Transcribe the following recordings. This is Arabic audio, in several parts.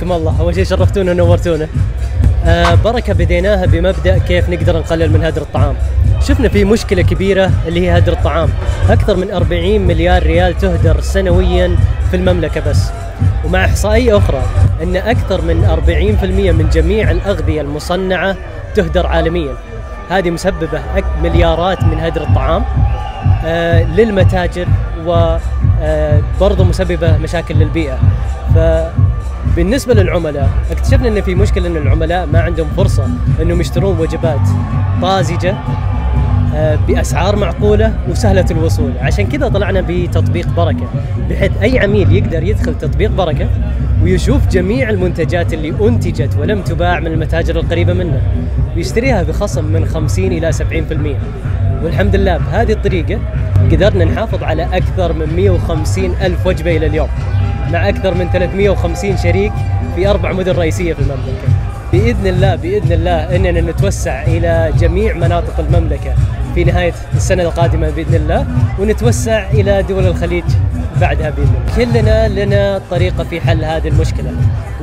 حياكم الله. أول شيء شرفتونا ونورتونا آه بركة بديناها بمبدأ كيف نقدر نقلل من هدر الطعام. شفنا في مشكلة كبيرة اللي هي هدر الطعام. أكثر من 40 مليار ريال تهدر سنويا في المملكة بس. ومع إحصائية أخرى إن أكثر من 40% من جميع الأغذية المصنعة تهدر عالميا. هذه مسببة مليارات من هدر الطعام آه للمتاجر وبرضه مسببة مشاكل للبيئة. فبالنسبه للعملاء اكتشفنا إن في مشكلة إن العملاء ما عندهم فرصة إنهم يشترون وجبات طازجة آه، بأسعار معقولة وسهلة الوصول. عشان كذا طلعنا بتطبيق بركة بحيث أي عميل يقدر يدخل تطبيق بركة ويشوف جميع المنتجات اللي أنتجت ولم تباع من المتاجر القريبة منه. ويشتريها بخصم من 50 إلى 70% والحمد لله بهذه الطريقة قدرنا نحافظ على أكثر من 150 ألف وجبة إلى اليوم. مع أكثر من 350 شريك في أربع مدن رئيسية في المملكة بإذن الله بإذن الله إننا نتوسع إلى جميع مناطق المملكة في نهاية السنة القادمة بإذن الله ونتوسع إلى دول الخليج بعدها بإذن الله. كلنا لنا طريقة في حل هذه المشكلة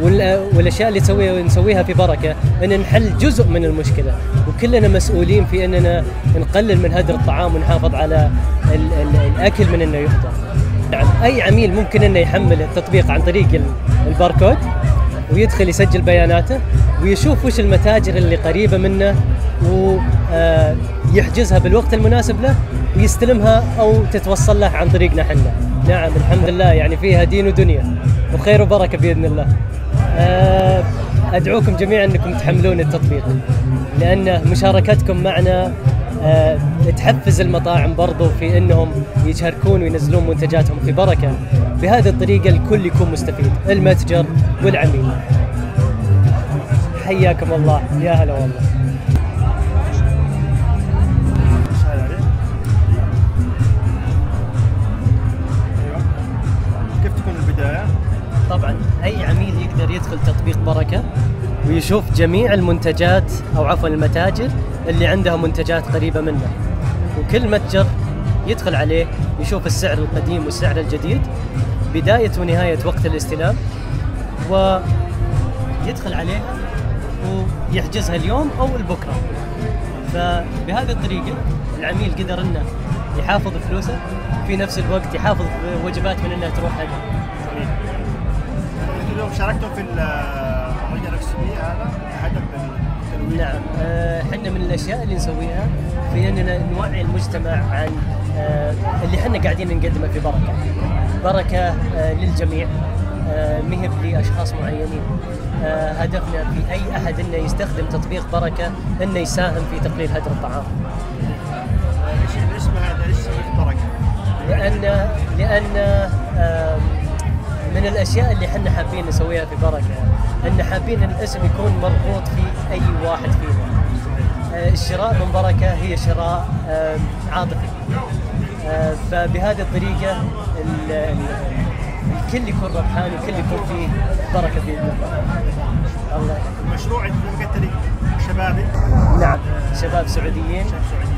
وال- والأشياء اللي نسويها نسويها في بركة إن نحل جزء من المشكلة وكلنا مسؤولين في إننا نقلل من هدر الطعام ونحافظ على ال- ال- الأكل من إنه يهدر. نعم أي عميل ممكن إنه يحمل التطبيق عن طريق ال- الباركود ويدخل يسجل بياناته ويشوف وش المتاجر اللي قريبة منه ويحجزها بالوقت المناسب له ويستلمها أو تتوصل له عن طريقنا إحنا. نعم الحمد لله يعني فيها دين ودنيا وخير وبركة بإذن الله. آه، أدعوكم جميعا إنكم تحملون التطبيق لأن مشاركتكم معنا آه، تحفز المطاعم برضو في إنهم يشاركون وينزلون منتجاتهم في بركة. بهذه الطريقة الكل يكون مستفيد المتجر والعميل. حياكم الله. يا هلا والله. كيف تكون البداية؟ طبعا أي عميل يقدر يدخل تطبيق بركة ويشوف جميع المنتجات أو عفوا المتاجر اللي عندها منتجات قريبة منه. وكل متجر يدخل عليه يشوف السعر القديم والسعر الجديد بداية ونهاية وقت الاستلام ويدخل عليه ويحجزها اليوم أو البكرة. فبهذه الطريقة العميل قدر إنه يحافظ فلوسه في نفس الوقت يحافظ وجبات من إنها تروح أنتم اليوم شاركتم في المهرجان الاقتصادي هذا هدف نعم. إحنا من الأشياء اللي نسويها في إننا نوعي المجتمع عن آه، اللي إحنا قاعدين نقدمه في بركة. بركة آه، للجميع آه، مهب لأشخاص معينين. هدفنا في أي أحد إنه يستخدم تطبيق بركة إنه يساهم في تقليل هدر الطعام. إيش الاسم هذا سميت بركة؟ لأن لأن من الأشياء اللي إحنا حابين نسويها في بركة إن حابين الاسم يكون مربوط في أي واحد فينا. الشراء من بركة هي شراء عاطفي. فبهذه الطريقة ال- ال- الكل يكون ربحان والكل يكون فيه بركة بإذن الله. المشروع اللي لي شبابي نعم شباب سعوديين شباب سعودي